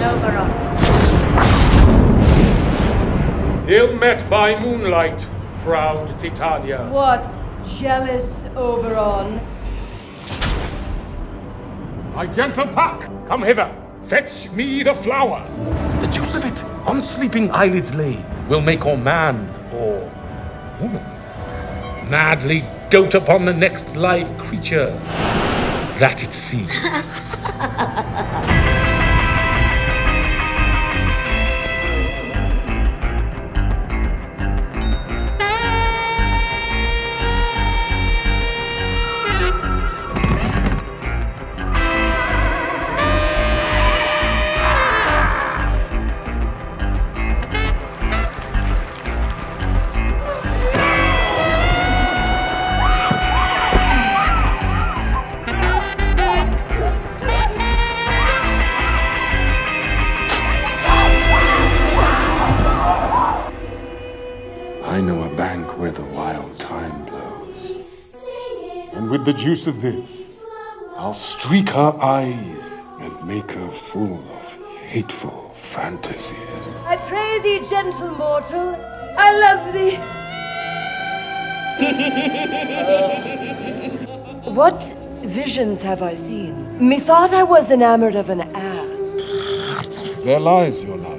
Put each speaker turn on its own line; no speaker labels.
Oberon. Ill met by moonlight, proud Titania.
What, jealous Oberon?
My gentle Puck, come hither. Fetch me the flower.
The juice of it, on sleeping eyelids lay, will make or man or woman madly dote upon the next live creature that it sees.
bank where the wild thyme blows. And with the juice of this, I'll streak her eyes and make her full of hateful fantasies.
I pray thee, gentle mortal. I love thee. what visions have I seen? Methought I was enamored of an ass.
There lies your love.